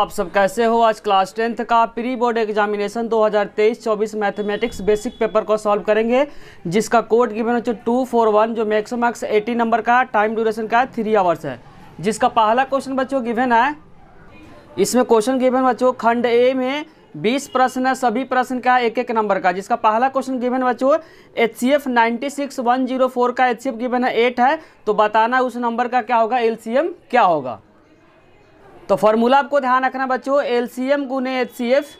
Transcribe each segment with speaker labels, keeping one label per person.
Speaker 1: आप सब कैसे हो? आज क्लास टेंथ का pre board examination 2023-24 mathematics basic paper को सॉल्व करेंगे, जिसका कोड गिवन है टू फोर वन जो मैक्सिमम मार्क्स एटी नंबर का टाइम ड्यूरेशन का थ्री आवर्स है। जिसका पहला क्वेश्चन बच्चों गिवन है, इसमें क्वेश्चन गिवन बच्चों खंड ए में 20 प्रश्न है, सभी प्रश्न का एक एक नंबर का। जिसका पहला क्वेश्चन गिवन बच्चों H C F six one zero four का एच सी एफ़ गिवन है एट है तो बताना उस नंबर का क्या होगा एल सी एम क्या होगा? तो फॉर्मूला आपको ध्यान रखना बच्चों एल सी एम गुने एच सी एफ़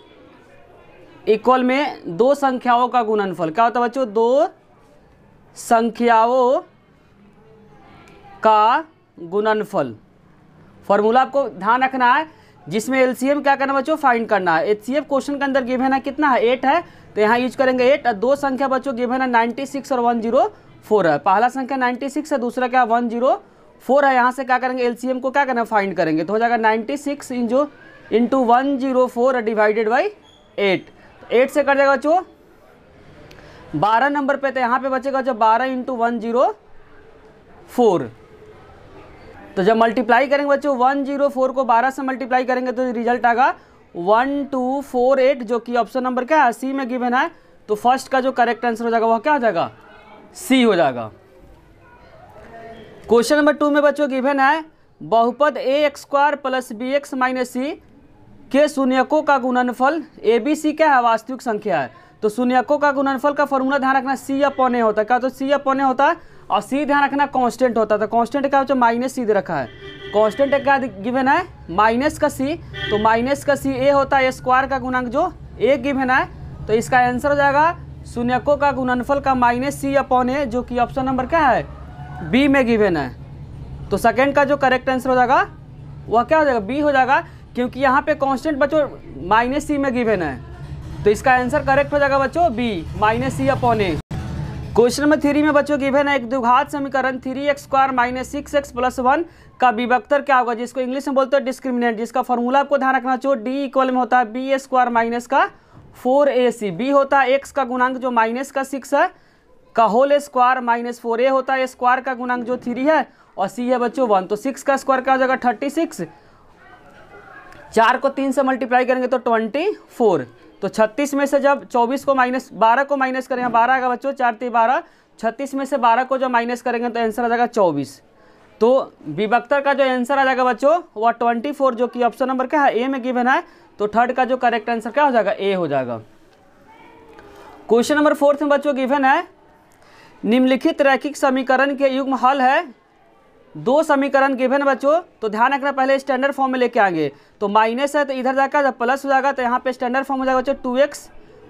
Speaker 1: इक्वल में दो संख्याओं का गुणनफल। क्या होता है बच्चों? दो संख्याओं का गुणनफल। फॉर्मूला आपको ध्यान रखना है, जिसमें एलसीएम क्या करना बच्चों? फाइंड करना है। एचसीएफ क्वेश्चन के अंदर गिवन है कितना है? एट है। तो यहाँ यूज़ करेंगे एट दो संख्या बच्चों गिवन है नाइन्टी सिक्स और वन ज़ीरो फोर है। पहला संख्या नाइन्टी सिक्स है, दूसरा क्या? वन ज़ीरो फोर है, यहाँ से क्या करेंगे? एलसीएम को क्या करना फाइंड करेंगे। तो हो जाएगा ninety six into into one zero four divided by eight. Eight से कर जाएगा बच्चों, बारह नंबर पे तो यहाँ पे बचेगा जो बारह इंटू वन ज़ीरो फोर। तो जब मल्टीप्लाई करेंगे बच्चों, वन ज़ीरो फोर को बारह से मल्टीप्लाई करेंगे तो रिज़ल्ट आएगा वन टू फोर एट, जो कि ऑप्शन नंबर क्या है? सी में गिवन है। तो फ़र्स्ट का जो करेक्ट आंसर हो जाएगा, वह क्या हो जाएगा? सी हो जाएगा। क्वेश्चन नंबर टू में बच्चों गिवन है, बहुपद A X square plus B X minus C, के शून्यकों का गुणनफल ए बी सी क्या है? वास्तविक संख्या है। तो शून्यकों का गुणनफल का फॉर्मूला ध्यान रखना, सी अपॉन ए होता है। क्या तो सी अपॉन ए होता है और सी ध्यान रखना कांस्टेंट होता है। तो कांस्टेंट क्या है? माइनस सी दे रखा है। कांस्टेंट क्या गिवन है? माइनस का सी। तो माइनस का सी ए होता है स्क्वायर का गुणांक जो ए गिवन है। तो इसका आंसर हो जाएगा, शून्यकों का गुणनफल का माइनस सी अपॉन ए, जो कि ऑप्शन नंबर क्या है? बी में गिवेन है। तो सेकेंड का जो करेक्ट आंसर हो जाएगा, वह क्या हो जाएगा? बी हो जाएगा, क्योंकि यहाँ पे कांस्टेंट बच्चों माइनस सी में गिवेन है। तो इसका आंसर करेक्ट हो जाएगा बच्चों B minus C upon A question number three में बच्चों गिवन है, एक द्विघात समीकरण three X square minus six X plus one का विभक्तर क्या होगा? जिसको इंग्लिश में बोलते हैं डिस्क्रिमिनेंट जिसका फॉर्मूला आपको ध्यान रखना चाहिए डी इक्वल में होता है बी ए स्क्वायर माइनस का फोर ए सी बी होता है एक्स का गुणांक जो माइनस का सिक्स है का whole square minus four A होता है स्क्वायर का गुणांक जो थ्री है, और सी है बच्चों वन तो सिक्स का स्क्वायर क्या हो जाएगा? थर्टी सिक्स चार को तीन से मल्टीप्लाई करेंगे तो ट्वेंटी फोर तो छत्तीस में से जब चौबीस को माइनस बारह को माइनस करेंगे बारह आएगा बच्चों, चार तीन बारह. छत्तीस में से बारह को जब माइनस करेंगे तो आंसर आ जाएगा चौबीस. तो विभक्तर का जो आंसर आ जाएगा बच्चों, वह ट्वेंटी फोर जो कि ऑप्शन नंबर क्या है? ए में गिवन है तो थर्ड का जो करेक्ट आंसर क्या हो जाएगा? ए हो जाएगा. क्वेश्चन नंबर फोर्थ में बच्चों गिवन है निम्नलिखित रैखिक समीकरण के युग्म हल है। दो समीकरण गिवन बच्चों तो ध्यान रखना पहले स्टैंडर्ड फॉर्म में लेके आएँगे। तो माइनस है तो इधर जाकर जब प्लस हो जाएगा तो यहाँ पे स्टैंडर्ड फॉर्म हो जाएगा बच्चों two X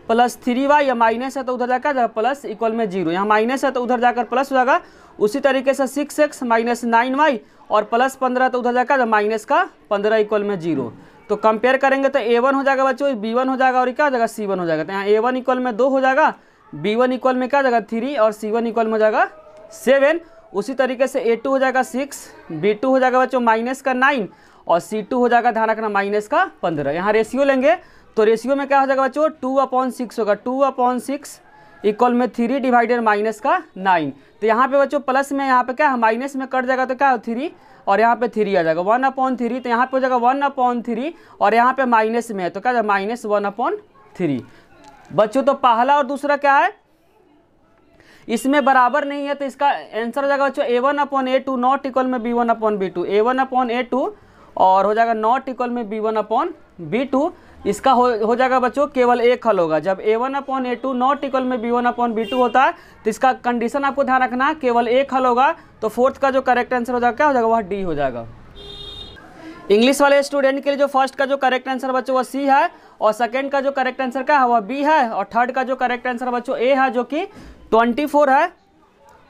Speaker 1: plus three Y या माइनस है तो उधर जाकर जब प्लस इक्वल में ज़ीरो यहाँ माइनस है तो उधर जाकर प्लस हो जाएगा। उसी तरीके से six X minus nine Y और प्लस पंद्रह तो उधर जाकर जब माइनस का पंद्रह इक्वल में ज़ीरो तो कंपेयर करेंगे तो ए वन हो जाएगा बच्चों बी वन हो जाएगा और क्या हो जाएगा सी वन हो जाएगा। तो यहाँ ए वन इक्वल में दो हो जाएगा बी वन इक्वल में क्या जाएगा? थ्री और सी वन इक्वल में जाएगा सेवन उसी तरीके से ए टू हो जाएगा सिक्स बी टू हो जाएगा बच्चों माइनस का नाइन और सी टू हो जाएगा, ध्यान रखना माइनस का पंद्रह. यहाँ रेशियो लेंगे तो रेशियो में क्या हो जाएगा बच्चों? टू अपॉन सिक्स होगा। टू अपॉन सिक्स इक्वल में थ्री डिवाइडेड माइनस का नाइन तो यहाँ पे बच्चों प्लस में यहाँ पे क्या है? माइनस में कट जाएगा तो क्या? हो थ्री और यहाँ पे थ्री आ जाएगा। वन अपॉन थ्री तो यहाँ पे हो जाएगा वन अपॉन थ्री और यहाँ पे माइनस में है तो क्या माइनस वन अपॉन थ्री बच्चों तो पहला और दूसरा क्या है? इसमें बराबर नहीं है तो इसका आंसर हो जाएगा बच्चों A one upon A two not equal में B one upon B two A one upon A two और हो जाएगा नॉट इक्वल में B one upon B two इसका हो हो जाएगा बच्चों, केवल एक हल होगा। जब A one upon A two not equal में B one upon B two होता है तो इसका कंडीशन आपको ध्यान रखना, केवल एक हल होगा तो फोर्थ का जो करेक्ट आंसर हो जाएगा, क्या हो जाएगा? वह डी हो जाएगा। इंग्लिश वाले स्टूडेंट के लिए जो फ़र्स्ट का जो करेक्ट आंसर बच्चों, वो सी है, और सेकंड का जो करेक्ट आंसर क्या है वह बी है, और थर्ड का जो करेक्ट आंसर बच्चों ए है, जो कि ट्वेंटी फोर है,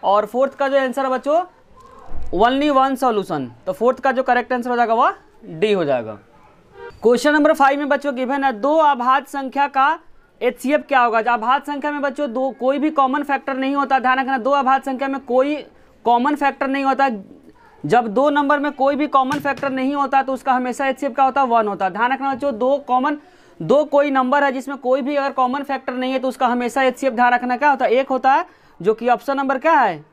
Speaker 1: और फोर्थ का जो आंसर बच्चों ओनली वन सॉल्यूशन तो फोर्थ का जो करेक्ट आंसर हो जाएगा वह डी हो जाएगा. क्वेश्चन नंबर फाइव में बच्चों गिवन है, दो आभात संख्या का एचसीएफ क्या होगा? आभात संख्या में बच्चों दो, कोई भी कॉमन फैक्टर नहीं होता, ध्यान रखना, दो आभात संख्या में कोई कॉमन फैक्टर नहीं होता जब दो नंबर में कोई भी कॉमन फैक्टर नहीं होता तो उसका हमेशा एचसीएफ का होता है वन होता। है ध्यान रखना बच्चों, दो कॉमन दो कोई नंबर है जिसमें कोई भी अगर कॉमन फैक्टर नहीं है तो उसका हमेशा एचसीएफ ध्यान रखना। क्या होता है? एक होता है, जो कि ऑप्शन नंबर क्या है?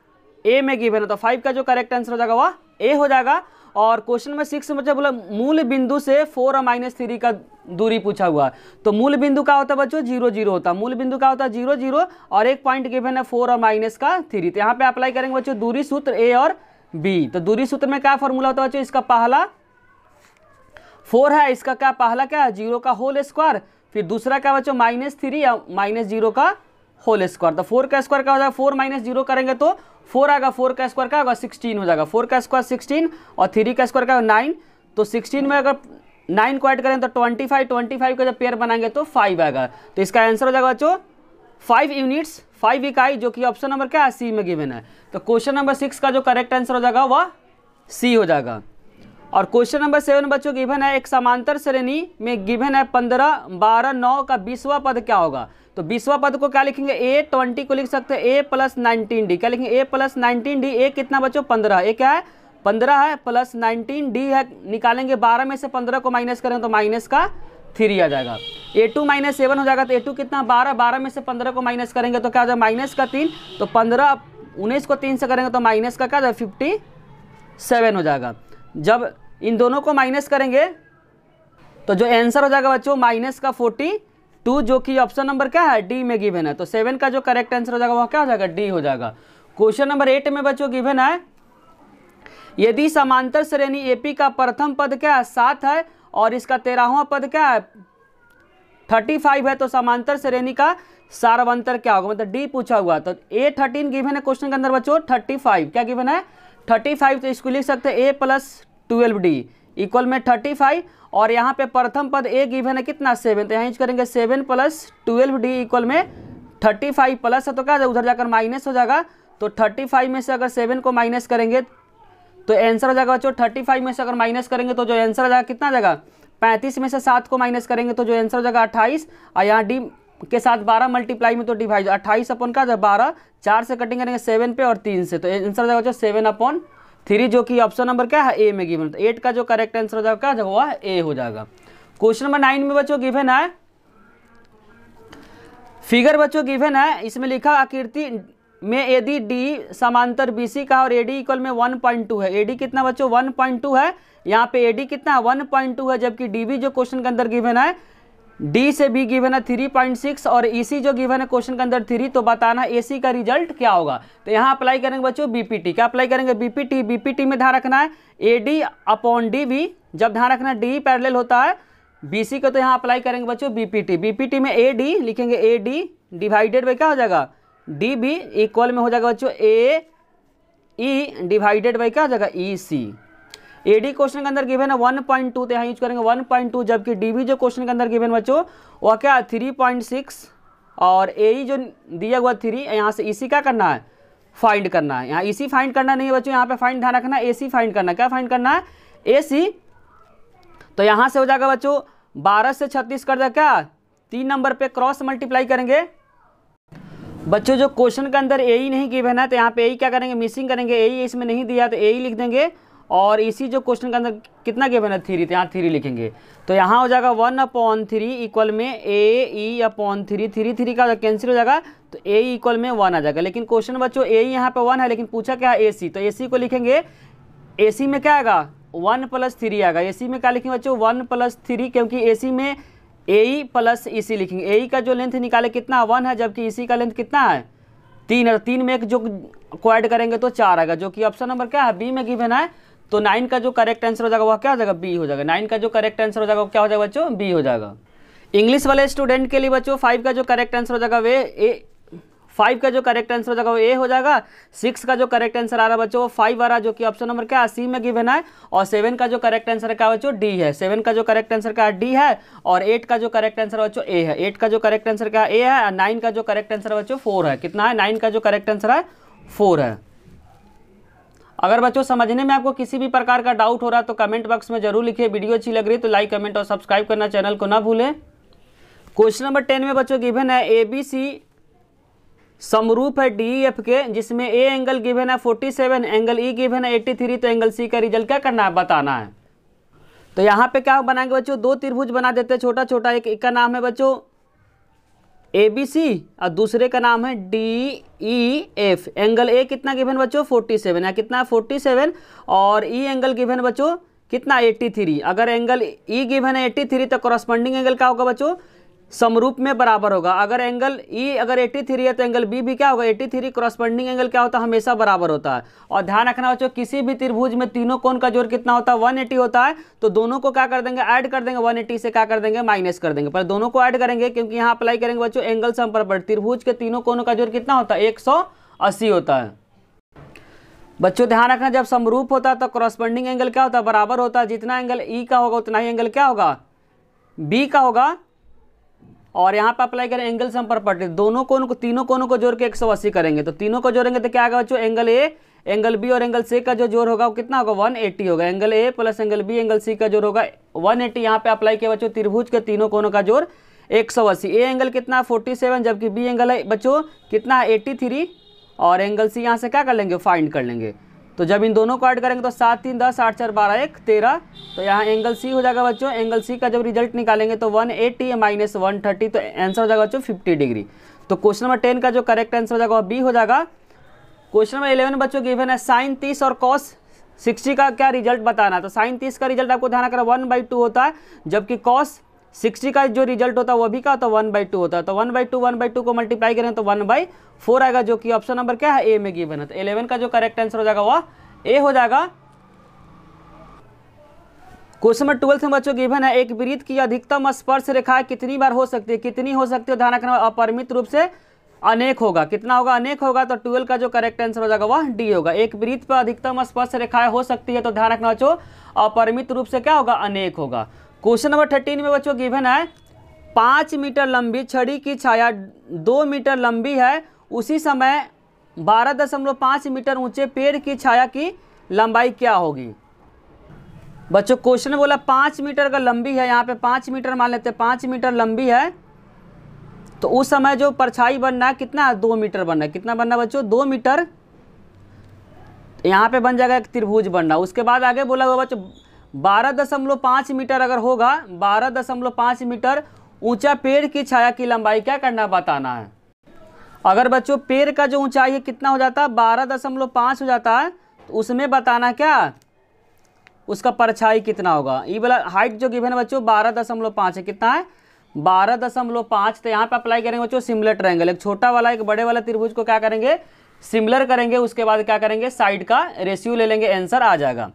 Speaker 1: ए में गिवन है तो फाइव का जो करेक्ट आंसर हो जाएगा, वह ए हो जाएगा। और क्वेश्चन नंबर सिक्स में बोला, मूल बिंदु से फोर और माइनस थ्री का दूरी पूछा हुआ तो मूल बिंदु क्या होता है बच्चों? ज़ीरो ज़ीरो होता। है मूल बिंदु क्या होता है? ज़ीरो ज़ीरो और एक पॉइंट गिवन है फोर और माइनस का थ्री तो यहाँ पे अप्लाई करेंगे बच्चों, दूरी सूत्र ए और बी। तो दूरी सूत्र में क्या फॉर्मूला होता है बच्चों? इसका पहला फोर है, इसका क्या पहला क्या ज़ीरो का होल स्क्वायर फिर दूसरा क्या बच्चों? माइनस थ्री या माइनस ज़ीरो का होल स्क्वायर तो फोर का स्क्वायर क्या हो जाएगा? फोर माइनस ज़ीरो करेंगे तो फोर आएगा। फोर का स्क्वायर क्या होगा? सिक्सटीन हो जाएगा। फोर का स्क्वायर सिक्सटीन और थ्री का स्क्वायर क्या नाइन तो सिक्सटीन में अगर नाइन को ऐड करें तो ट्वेंटी फाइव ट्वेंटी फाइव का जब पेयर बनाएँगे तो फाइव आएगा। तो इसका आंसर हो जाएगा बच्चों फाइव यूनिट्स फाइव इकाई, जो कि ऑप्शन नंबर क्या है? सी में गिवन है। तो क्वेश्चन नंबर सिक्स का जो करेक्ट आंसर हो जाएगा, वह सी हो जाएगा। और क्वेश्चन नंबर सेवन बच्चों गिवन है एक समांतर श्रेणी में गिवन है पंद्रह, बारह, नौ का बीसवा पद क्या होगा? तो बीसवा पद को क्या लिखेंगे? ए ट्वेंटी को लिख सकते हैं। ए प्लस नाइनटीन डी क्या लिखेंगे? A plus nineteen D A कितना बच्चों? पंद्रह। ए क्या है? पंद्रह है प्लस नाइनटीन डी है। निकालेंगे बारह में से पंद्रह को माइनस करें तो माइनस का थ्री आ जाएगा। ए टू माइनस सेवन हो जाएगा तो ए टू कितना? बारह। बारह में से पंद्रह को माइनस करेंगे तो क्या हो जाएगा माइनस का तीन तो पंद्रह, उन्नीस को तीन से करेंगे तो माइनस का क्या जाएगा फिफ्टी सेवन हो जाएगा। जब इन दोनों को माइनस करेंगे तो जो आंसर हो जाएगा बच्चों माइनस का फोर्टी टू जो कि ऑप्शन नंबर क्या है? डी में गिवन है। तो सेवन का जो करेक्ट आंसर हो जाएगा, वह क्या हो जाएगा? डी हो जाएगा। क्वेश्चन नंबर एट में बच्चों गिवन है, यदि समांतर श्रेणी एपी का प्रथम पद क्या है? सात है और इसका तेरहवा पद क्या है? थर्टी फाइव है तो समांतर श्रेणी का सारवंतर क्या होगा? मतलब डी पूछा हुआ तो ए थर्टीन गिवन है क्वेश्चन के अंदर बच्चों, थर्टी फाइव। क्या गिवन है? थर्टी फाइव तो इसको लिख सकते हैं A plus twelve D equal में थर्टी फाइव। और यहाँ पे प्रथम पद ए गिवन है, कितना? सेवन। तो यहाँ यूज़ करेंगे seven plus twelve D equal में थर्टी फाइव प्लस है तो क्या उधर जाकर माइनस हो जाएगा। तो थर्टी फाइव में से अगर सेवन को माइनस करेंगे तो आंसर हो जाएगा बच्चों थर्टी फाइव में से अगर माइनस करेंगे तो जो आंसर हो जाएगा कितना जाएगा? पैंतीस में से सात को माइनस करेंगे तो जो आंसर हो जाएगा अट्ठाईस। और यहाँ डी के साथ बारह मल्टीप्लाई में तो डिवाइड अट्ठाईस अपन का जब बारह, चार से कटिंग करेंगे सेवन पे और तीन से। तो आंसर हो जाएगा बच्चों सेवन अपॉन थ्री जो कि ऑप्शन नंबर क्या है? ए में गिवन तो एट का जो करेक्ट आंसर हो जाएगा क्या? वह ए हो जाएगा। क्वेश्चन नंबर नाइन में बच्चों गिवन है। फिगर बच्चों गिवन है। इसमें लिखा आकृति में यदि डी समांतर बीसी का और एडी इक्वल में 1.2 है। एडी कितना बच्चों? 1.2 है। यहाँ पे एडी कितना? है 1.2 है, जबकि डी डीबी जो क्वेश्चन के अंदर गिवन है डी से बी गिवन है 3.6 और ईसी जो गिवन है क्वेश्चन के अंदर थ्री तो बताना एसी का रिज़ल्ट क्या होगा? तो यहाँ अप्लाई करेंगे बच्चों बीपीटी क्या अप्लाई करेंगे बीपीटी बीपीटी में ध्यान रखना है। एडी अपॉन डी बी जब ध्यान रखना डी पैरेलल होता है बीसी को तो यहाँ अप्लाई करेंगे बच्चों बीपीटी बीपीटी में ए डी लिखेंगे ए डी डिवाइडेड बाई क्या हो जाएगा? डी बी इक्वल में हो जाएगा बच्चों ए ई डिवाइडेड बाई क्या हो जाएगा? ई सी ए डी क्वेश्चन के अंदर गिवन है वन पॉइंट टू तो यहाँ यूज़ करेंगे वन पॉइंट टू जबकि डी बी जो क्वेश्चन के अंदर गिवन बच्चों, वह क्या थ्री पॉइंट सिक्स और ए ई जो दिया हुआ थ्री यहाँ से ई सी क्या करना है? फाइंड करना है। यहाँ ई सी फाइंड करना नहीं है बच्चों, यहाँ पे फाइंड ध्यान रखना ए सी फाइंड करना क्या फाइंड करना है? ए सी तो यहाँ से हो जाएगा बच्चों, बारह से छत्तीस कर दे क्या? तीन नंबर पे क्रॉस मल्टीप्लाई करेंगे। बच्चों, जो क्वेश्चन के अंदर ए ही नहीं गिवन है तो यहाँ पे ए क्या करेंगे? मिसिंग करेंगे। ए ही इसमें नहीं दिया तो ए ही लिख देंगे। और इसी जो क्वेश्चन के अंदर कितना गिवन है? थ्री तो यहाँ थ्री लिखेंगे। तो यहाँ हो जाएगा वन अपॉन थ्री इक्वल में A E upon three three three का कैंसिल हो जाएगा तो ए इक्वल में वन आ जाएगा। लेकिन क्वेश्चन बच्चों ए ही यहाँ पे वन है, लेकिन पूछा क्या है ए सी तो ए सी को लिखेंगे। ए सी में क्या आएगा? वन प्लस थ्री आएगा। ए सी में क्या लिखेंगे बच्चों? वन प्लस थ्री क्योंकि ए सी में ए प्लस ई सी लिखेंगे। ए ई का जो लेंथ निकाले कितना? वन है, जबकि ई सी का लेंथ कितना है? तीन है, तीन में एक जो को ऐड करेंगे तो चार आएगा, जो कि ऑप्शन नंबर क्या है? बी में गिवन है तो नाइन का जो करेक्ट आंसर हो जाएगा वह क्या हो जाएगा? बी हो जाएगा। नाइन का जो करेक्ट आंसर हो जाएगा वो क्या हो जाएगा बच्चों? बी हो जाएगा। इंग्लिश वाले स्टूडेंट के लिए बच्चों फाइव का जो करेक्ट आंसर हो जाएगा वे ए फाइव का जो करेक्ट आंसर हो जाएगा वो ए हो जाएगा, सिक्स का जो करेक्ट आंसर आ रहा है बच्चों, वो फाइव आ रहा है, जो कि ऑप्शन नंबर क्या सी में गिवन है, और सेवन का जो करेक्ट आंसर क्या बच्चों? डी है। सेवन का जो करेक्ट आंसर क्या डी है, और एट का जो करेक्ट आंसर बच्चों? ए है। एट का जो करेक्ट आंसर क्या ए है नाइन का जो करेक्ट आंसर बच्चों? फोर है। कितना है? नाइन का जो करेक्ट आंसर है, फोर है। अगर बच्चों समझने में आपको किसी भी प्रकार का डाउट हो रहा तो कमेंट बॉक्स में ज़रूर लिखिए। वीडियो अच्छी लग रही तो लाइक कमेंट और सब्सक्राइब करना चैनल को ना भूलें। क्वेश्चन नंबर टेन में बच्चों गिवन है ए बी सी समरूप है डी एफ़ के जिसमें ए एंगल गिवन है 47 एंगल ई गिवन है 83 तो एंगल सी का रिज़ल्ट क्या करना है? बताना है। तो यहाँ पे क्या बनाएँगे बच्चों? दो त्रिभुज बना देते हैं छोटा छोटा एक, एक का नाम है बच्चों। ए बी सी और दूसरे का नाम है D E F angle A कितना गिवन बच्चों? 47 है कितना? 47 और ई एंगल गिवन बच्चों? कितना? 83 अगर एंगल ई गिवन है 83 तो करस्पॉन्डिंग एंगल क्या होगा बच्चों? समरूप में बराबर होगा। अगर एंगल ई अगर 83 है तो एंगल बी भी क्या होगा? 83 थ्री क्रॉसपेंडिंग एंगल क्या होता है? हमेशा बराबर होता है। और ध्यान रखना बच्चों, किसी भी त्रिभुज में तीनों कोण का जोड़ कितना होता है? 180 होता है। तो दोनों को क्या कर देंगे? ऐड कर देंगे। 180 से क्या कर देंगे? माइनस कर देंगे। पर दोनों को ऐड करेंगे क्योंकि यहाँ अप्लाई करेंगे बच्चों एंगल संपर्क त्रिभुज के तीनों कोनों का ज़ोर कितना होता है? एक सौ अस्सी होता है। बच्चों, ध्यान रखना, जब समरूप होता है तो क्रॉसपेंडिंग एंगल क्या होता है? बराबर होता है। जितना एंगल ई का होगा, उतना ही एंगल क्या होगा? बी का होगा। और यहाँ पर अप्लाई करें एंगल सम प्रॉपर्टी दोनों कोनों को तीनों कोनों को जोड़ के 180 करेंगे। तो तीनों को जोड़ेंगे तो क्या आएगा बच्चों? एंगल ए एंगल बी और एंगल सी का जो ज़ोर होगा वो कितना होगा? 180 होगा। Angle A plus angle B angle C का ज़ोर होगा 180 एट्टी यहाँ पे अप्लाई किया बच्चों त्रिभुज के तीनों कोनों का जोड़ 180 ए एंगल कितना? 47 जबकि बी एंगल है बच्चों कितना? 83 और एंगल सी यहाँ से क्या कर लेंगे? फाइंड कर लेंगे। तो जब इन दोनों को ऐड करेंगे तो सात, तीन, दस, आठ, चार, बारह, एक, तेरह। तो यहाँ एंगल सी हो जाएगा बच्चों। एंगल सी का जब रिज़ल्ट निकालेंगे तो one eighty minus one thirty तो आंसर हो जाएगा बच्चों फिफ्टी डिग्री तो क्वेश्चन नंबर टेन का जो करेक्ट आंसर हो जाएगा वह बी हो जाएगा। क्वेश्चन नंबर इलेवन बच्चों गिवन है साइन तीस और कॉस सिक्सटी का क्या रिज़ल्ट बताना तो साइन तीस का रिज़ल्ट आपको ध्यान रखना वन बाई टू होता है, जबकि कॉस सिक्सटी का जो रिज़ल्ट होता है वो भी होता है वन बाई टू होता है। तो one by two, one by two को मल्टीप्लाई करें तो वन बाई फोर आएगा, जो कि ऑप्शन नंबर क्या है? ए में गिवन है। तो इलेवन का जो करेक्ट आंसर हो जाएगा वह ए हो जाएगा। क्वेश्चन नंबर ट्वेल्थ में बच्चों गिवन है। एक वृत्त की अधिकतम स्पर्श रेखा कितनी बार हो सकती है? कितनी हो सकती है? ध्यान रखना, अपरिमित रूप से अनेक होगा। कितना होगा? अनेक होगा। तो ट्वेल्व का जो करेक्ट आंसर हो जाएगा वह डी होगा। एक वृत्त पर अधिकतम स्पर्श रेखाएँ हो सकती है तो ध्यान रखना बच्चों, अपरिमित रूप से क्या होगा? अनेक होगा। क्वेश्चन नंबर थर्टीन में बच्चों गिवन है, पाँच मीटर लंबी छड़ी की छाया दो मीटर लंबी है, उसी समय बारह दशमलव पाँच मीटर ऊँचे पेड़ की छाया की लंबाई क्या होगी? बच्चों, क्वेश्चन बोला पाँच मीटर का लंबी है, यहाँ पे पाँच मीटर मान लेते हैं, पाँच मीटर लंबी है तो उस समय जो परछाई बनना है, कितना है? दो मीटर बनना है। कितना बनना बच्चों? दो मीटर। यहाँ पे बन जाएगा एक त्रिभुज बनना। उसके बाद आगे बोला हुआ बच्चों बारह दशमलव पाँच मीटर अगर होगा, बारह दशमलव पाँच मीटर ऊँचा पेड़ की छाया की लंबाई क्या करना बताना है। अगर बच्चों, पेड़ का जो ऊंचाई है कितना हो जाता है, बारह दशमलव पाँच हो जाता है तो उसमें बताना क्या उसका परछाई कितना होगा। ये वाला हाइट जो गिवन है बच्चों, बारह दशमलव पाँच है। कितना है? बारह दशमलव पाँच। तो यहाँ पे अप्लाई करेंगे बच्चों सिमिलर ट्रायंगल एक छोटा वाला, एक बड़े वाला त्रिभुज को क्या करेंगे? सिमिलर करेंगे, उसके बाद क्या करेंगे? साइड का रेशियो ले लेंगे आंसर आ जाएगा।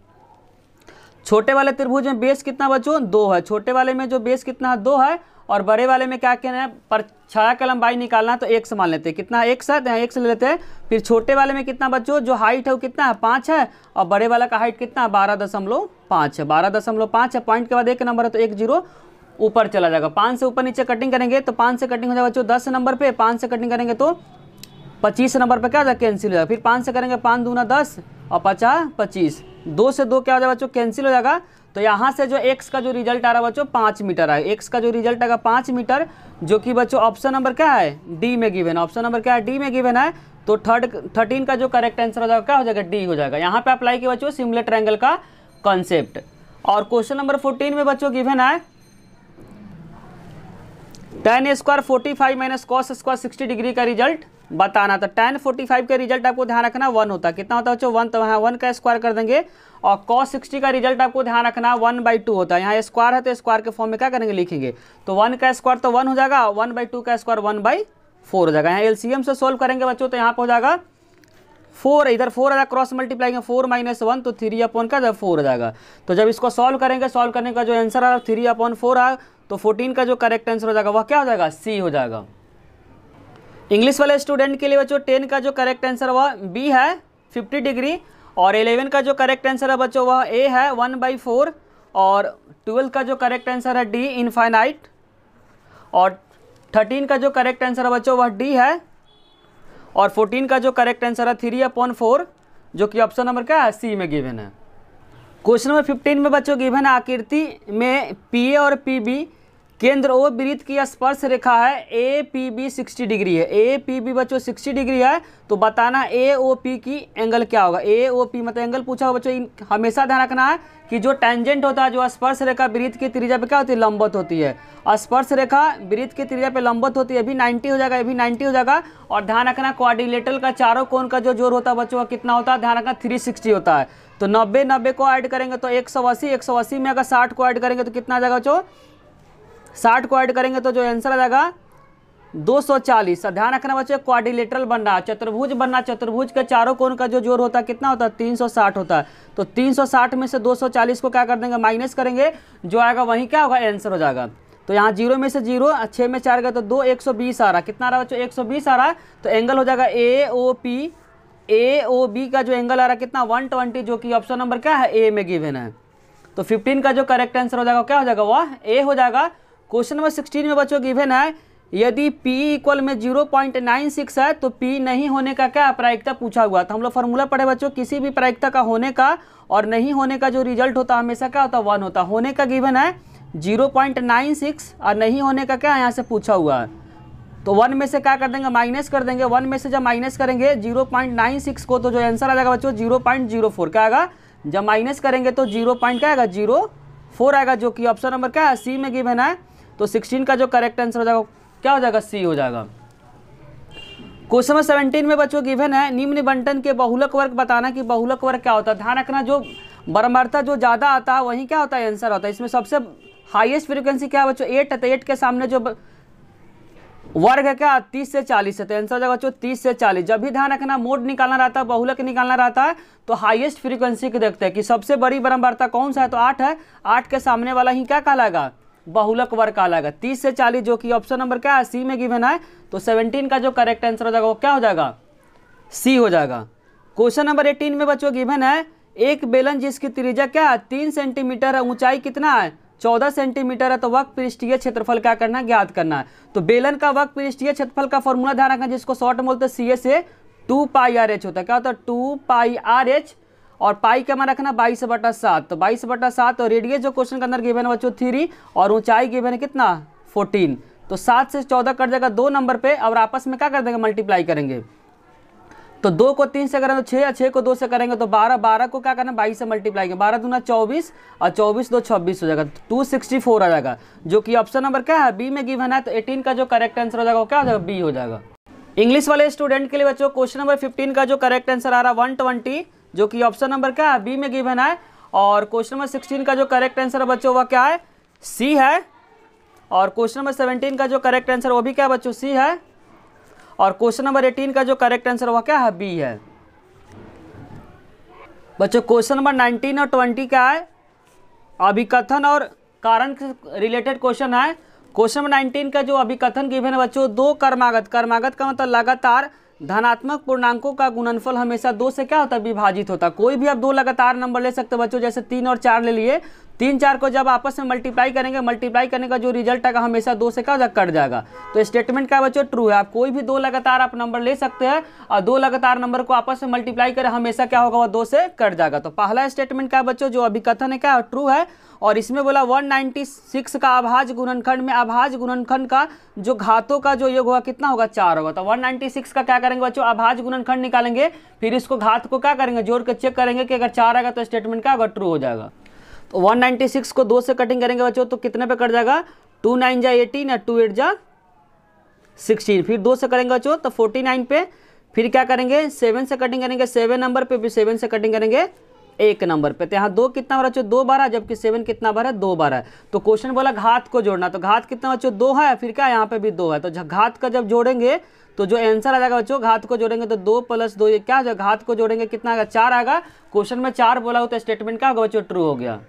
Speaker 1: छोटे वाले त्रिभुज में बेस कितना बच्चों दो है। छोटे वाले में जो बेस कितना है? दो है। और बड़े वाले में क्या कहना है? पर छाया का लंबाई निकालना है तो एक मान लेते हैं। कितना एक साथ एक से ले लेते हैं। फिर छोटे वाले में कितना बच्चों जो हाइट है वो कितना है? पाँच है। और बड़े वाला का हाइट कितना है? बारह दशमलव पाँच है। बारह दशमलव पाँच है। पॉइंट के बाद एक नंबर है तो एक ज़ीरो ऊपर चला जाएगा। पाँच से ऊपर नीचे कटिंग करेंगे तो पाँच से कटिंग हो जाएगा बच्चों दस नंबर पर पाँच से कटिंग करेंगे तो पच्चीस नंबर पर क्या कैंसिल हो जाएगा। फिर पाँच से करेंगे पाँच दूना दस और पचास, पच्चीस। दो से दो क्या हो जाएगा बच्चों? कैंसिल हो जाएगा। तो यहाँ से जो एक्स का जो रिज़ल्ट आ रहा है बच्चों, पाँच मीटर है। एक्स का जो रिज़ल्ट आएगा पाँच मीटर, जो कि बच्चों ऑप्शन नंबर क्या है? डी में गिवन ऑप्शन नंबर क्या है? डी में गिवन है। तो थर्ड थर्टीन का जो करेक्ट आंसर हो जाएगा, क्या हो जाएगा? डी हो जाएगा। यहाँ पे अप्लाई किया बच्चों सिमुलर ट्रायंगल का कॉन्सेप्ट और क्वेश्चन नंबर फोर्टीन में बच्चों गिवन है। Tan square forty five minus cos square sixty degree का रिज़ल्ट बताना तो टेन फोर्टी फाइव का रिज़ल्ट आपको ध्यान रखना वन होता। है कितना होता है वन तो यहाँ वन का स्क्वायर कर देंगे। और कॉस सिक्सटी का रिज़ल्ट आपको ध्यान रखना वन बाई टू होता। है यहाँ स्क्वायर है तो स्क्वायर के फॉर्म में क्या करेंगे? लिखेंगे। तो वन का स्क्वायर तो वन हो जाएगा वन बाई टू का स्क्वायर वन बाई फोर हो जाएगा। यहाँ एलसीएम से सोल्व करेंगे बच्चों तो यहाँ पर हो जाएगा फोर इधर फोर आ cross multiply four minus one तो थ्री अपॉन का जब फोर हो जाएगा। तो जब इसको सॉल्व करेंगे सॉल्व करने का जो आंसर आ रहा है थ्री अपॉन फोर आ तो फोर्टीन का जो करेक्ट आंसर हो जाएगा, वह क्या हो जाएगा? सी हो जाएगा। इंग्लिश वाले स्टूडेंट के लिए बच्चों टेन का जो करेक्ट आंसर वह बी है, फिफ्टी डिग्री, और एलेवन का जो करेक्ट आंसर है बच्चों, वह ए है, वन बाई फोर, और ट्वेल्व का जो करेक्ट आंसर है डी, इनफाइनाइट, और थर्टीन का जो करेक्ट आंसर है बच्चों, वह डी है, और फोर्टीन का जो करेक्ट आंसर है थ्री अपॉन फोर, जो कि ऑप्शन नंबर क्या है, सी में गिवन है। क्वेश्चन नंबर फिफ्टीन में बच्चों गिवन आकृति में पी ए और पी बी केंद्र ओ वृत्त की स्पर्श रेखा है A P B sixty degree है। ए पी बी बच्चों सिक्सटी डिग्री है तो बताना ए ओ पी की एंगल क्या होगा? ए ओ पी मतलब एंगल पूछा होगा बच्चों हमेशा ध्यान रखना है कि जो टेंजेंट होता है, जो स्पर्श रेखा वृत्त की त्रिज्या पे क्या होती है? लंबत होती है। स्पर्श रेखा वृत्त की त्रिज्या पे लंबत होती है, अभी 90 हो जाएगा, अभी 90 हो जाएगा। और ध्यान रखना क्वाड्रिलेटरल का चारों कोण का जो ज़ोर होता है बच्चों का कितना होता है? ध्यान रखना 360 होता है। तो 90 90 को ऐड करेंगे तो 180 180 में अगर 60 को ऐड करेंगे तो कितना जाएगा बच्चों? साठ को ऐड करेंगे तो जो आंसर आ जाएगा 240 ध्यान रखना बच्चों क्वाड्रिलेटरल बन रहा है चतुर्भुज बनना, चतुर्भुज के चारों कोण का जो ज़ोर होता है, कितना होता है? 360 होता है। तो 360 में से 240 को क्या कर देंगे? माइनस करेंगे, जो आएगा वहीं क्या होगा? आंसर हो जाएगा। तो यहाँ ज़ीरो में से ज़ीरो, छः में चार गया तो दो, एक सौ बीस आ रहा कितना आ रहा बच्चों? एक सौ बीस आ रहा है। तो एंगल हो जाएगा ए O P A O B का जो एंगल आ रहा है, कितना? वन ट्वेंटी जो कि ऑप्शन नंबर क्या है? ए में गिवन है। तो फिफ्टीन का जो करेक्ट आंसर हो जाएगा, क्या हो जाएगा? वह ए हो जाएगा। क्वेश्चन नंबर सिक्सटीन में बच्चों गिवन है, यदि P इक्वल में ज़ीरो पॉइंट नाइन सिक्स है तो P नहीं होने का क्या प्रायिकता पूछा हुआ? तो हम लोग फॉर्मूला पढ़े बच्चों, किसी भी प्रायिकता का होने का और नहीं होने का जो रिज़ल्ट होता है हमेशा क्या होता है वन होता। होने का गिवन है ज़ीरो पॉइंट नाइन सिक्स और नहीं होने का क्या यहाँ से पूछा हुआ है? तो वन में से क्या कर देंगे माइनस कर देंगे। वन में से जब माइनस करेंगे ज़ीरो पॉइंट नाइन सिक्स को तो जो आंसर आ जाएगा बच्चों ज़ीरो पॉइंट ज़ीरो फोर क्या आएगा? जब माइनस करेंगे तो ज़ीरो पॉइंट क्या आएगा? ज़ीरो फोर आएगा, जो कि ऑप्शन नंबर क्या है सी में गिवन है तो सिक्सटीन का जो करेक्ट आंसर हो जाएगा, क्या हो जाएगा? सी हो जाएगा। क्वेश्चन नंबर सेवनटीन में बच्चों गिवन है, निम्न बंटन के बहुलक वर्ग बताना कि बहुलक वर्ग क्या होता है। ध्यान रखना, जो बरमरता जो ज़्यादा आता है, वही क्या होता है? आंसर होता है। इसमें सबसे हाईएस्ट फ्रीक्वेंसी क्या है बच्चों? एट है तो एट के सामने जो वर्ग है क्या? तीस से चालीस है। तो आंसर हो जाएगा बच्चों, तीस से चालीस। जब भी ध्यान रखना, मोड निकालना रहता है, बहुलक निकालना रहता है तो हाईएस्ट फ्रीक्वेंसी को देखते हैं कि सबसे बड़ी बरमरता कौन सा है? तो आठ है। आठ के सामने वाला ही क्या कहलाएगा? बहुलक वर्ग कहलाएगा तीस से चालीस जो कि ऑप्शन नंबर क्या है? सी में गिवन है। तो सेवनटीन का जो करेक्ट आंसर हो जाएगा, वो क्या हो जाएगा? सी हो जाएगा। क्वेश्चन नंबर एटीन में बच्चों गिवन है। एक बेलन जिसकी त्रिज्या क्या है? तीन सेंटीमीटर है। ऊंचाई कितना है? चौदह सेंटीमीटर है। तो वक्त पृष्ठीय क्षेत्रफल क्या करना है? ज्ञात करना है। तो बेलन का वक्त पृष्ठीय क्षेत्रफल का फॉर्मूला ध्यान रखना जिसको शॉर्ट में बोलते हैं C A two pi R H होता है। क्या होता है? टू पाई आर एच और पाई का मान रखना बाईस बटा सात। तो बाईस बटा सात और रेडियस जो क्वेश्चन के अंदर गिवन है बच्चों थ्री और ऊंचाई गिवन है कितना? फोर्टीन तो सात से चौदह कट जाएगा दो नंबर पे और आपस में क्या कर देंगे? मल्टीप्लाई करेंगे। तो दो को तीन से करेंगे तो छः छः को दो से करेंगे तो बारह बारह को क्या करना? बाईस से मल्टीप्लाई करेंगे। बारह दूना चौबीस और चौबीस दो छब्बीस हो जाएगा। टू सिक्सटी फोर आ जाएगा, जो कि ऑप्शन नंबर क्या है? बी में गिवन है तो एटीन का जो करेक्ट आंसर हो जाएगा वो क्या हो जाएगा? बी हो जाएगा। इंग्लिश वाले स्टूडेंट के लिए बच्चों क्वेश्चन नंबर फिफ्टीन का जो करेक्ट आंसर आ रहा है वन ट्वेंटी जो कि ऑप्शन नंबर क्या है? बी में गिवन है। और क्वेश्चन नंबर सिक्सटीन का जो करेक्ट आंसर है बच्चों, वह क्या है? सी है। और क्वेश्चन नंबर सेवनटीन का जो करेक्ट आंसर वो भी क्या बच्चों? सी है। और क्वेश्चन नंबर एटीन का जो करेक्ट आंसर वह क्या है? बी है। बच्चों क्वेश्चन नंबर नाइनटीन और ट्वेंटी क्या है? अभिकथन और कारण रिलेटेड क्वेश्चन है। क्वेश्चन नंबर नाइनटीन का जो अभिकथन गिवन है बच्चों, दो कर्मागत। कर्मागत का मतलब लगातार धनात्मक पूर्णांकों का गुणनफल हमेशा दो से क्या होता है? विभाजित होता है। कोई भी आप दो लगातार नंबर ले सकते हो बच्चों, जैसे तीन और चार ले लिए। तीन चार को जब आपस में मल्टीप्लाई करेंगे मल्टीप्लाई करने का जो रिज़ल्ट आएगा, हमेशा दो से क्या होता कट जाएगा। तो स्टेटमेंट क्या बच्चों ट्रू है। आप कोई भी दो लगातार आप नंबर ले सकते हैं और दो लगातार नंबर को आपस में मल्टीप्लाई करें, हमेशा क्या होगा? वो दो से कट जाएगा। तो पहला स्टेटमेंट क्या बच्चों, जो अभिकथन है क्या? ट्रू है। और इसमें बोला 196 का आभाज गुणनखंड में, आभाज गुणनखंड का जो घातों का जो योग होगा कितना होगा? चार होगा। तो 196 का क्या करेंगे बच्चों? आभाज गुणनखंड निकालेंगे, फिर इसको घात को क्या करेंगे? जोड़ के चेक करेंगे कि अगर चार आएगा तो स्टेटमेंट क्या होगा? ट्रू हो जाएगा। तो 196 को दो से कटिंग करेंगे बच्चों तो कितने पे कट जाएगा? टू नाइन जा एटीन या टू एट जा सिक्सटीन फिर दो से करेंगे बच्चों तो फोर्टी नाइन पे, फिर क्या करेंगे? सेवन से कटिंग करेंगे सेवन नंबर पे फिर सेवन से कटिंग करेंगे। एक नंबर पे। तो यहाँ दो कितना बार बच्चों दो बार है जबकि सेवन कितना बार है? दो बार है। तो क्वेश्चन बोला घात को जोड़ना। तो घात कितना बच्चों दो है, फिर क्या? यहाँ पे भी दो है। तो घात का जब जोड़ेंगे तो जो आंसर आ जाएगा बच्चों, घात को जोड़ेंगे तो दो प्लस दो, ये क्या घात को जोड़ेंगे कितना आएगा? चार आएगा। क्वेश्चन में चार बोला हो तो स्टेटमेंट क्या होगा बच्चों? ट्रू हो गया।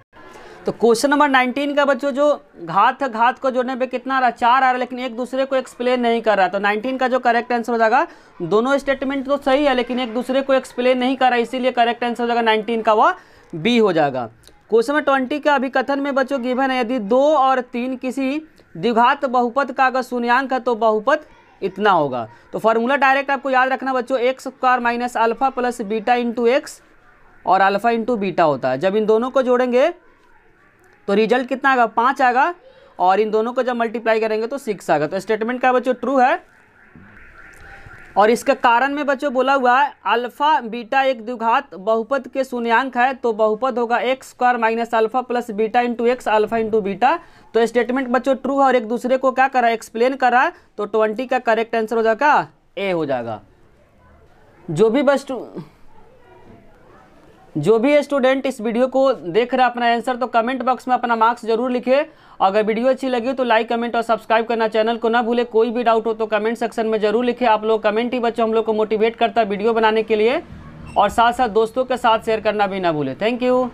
Speaker 1: तो क्वेश्चन नंबर 19 का बच्चों, जो घात घात को जोड़ने पे कितना आ रहा? चार आ रहा है, लेकिन एक दूसरे को एक्सप्लेन नहीं कर रहा। तो 19 का जो करेक्ट आंसर हो जाएगा, दोनों स्टेटमेंट तो सही है, लेकिन एक दूसरे को एक्सप्लेन नहीं कर रहा, इसीलिए करेक्ट आंसर हो जाएगा नाइनटीन का वह बी हो जाएगा। क्वेश्चन नंबर ट्वेंटी का अभिकथन में बच्चों गिवन है, यदि दो और तीन किसी द्विघात बहुपद का अगर शून्यांक है तो बहुपद इतना होगा। तो फार्मूला डायरेक्ट आपको याद रखना बच्चों X square minus alpha plus beta into X और अल्फ़ा इंटू बीटा होता है। जब इन दोनों को जोड़ेंगे तो रिज़ल्ट कितना आएगा? पाँच आएगा और इन दोनों को जब मल्टीप्लाई करेंगे तो सिक्स आएगा। तो स्टेटमेंट का बच्चों ट्रू है। और इसका कारण में बच्चों बोला हुआ है अल्फ़ा बीटा एक द्विघात, बहुपद के शून्यांक है तो बहुपद होगा X square minus alpha plus beta into X alpha into beta तो स्टेटमेंट बच्चों ट्रू है और एक दूसरे को क्या करा एक्सप्लेन करा तो ट्वेंटी का करेक्ट आंसर हो जाएगा ए हो जाएगा। जो भी बस जो भी स्टूडेंट इस वीडियो को देख रहा है, अपना आंसर तो कमेंट बॉक्स में अपना मार्क्स ज़रूर लिखे। अगर वीडियो अच्छी लगी तो लाइक कमेंट और सब्सक्राइब करना चैनल को ना भूले। कोई भी डाउट हो तो कमेंट सेक्शन में ज़रूर लिखे। आप लोग कमेंट ही बच्चों, हम लोग को मोटिवेट करता है वीडियो बनाने के लिए। और साथ साथ दोस्तों के साथ शेयर करना भी ना भूले। Thank you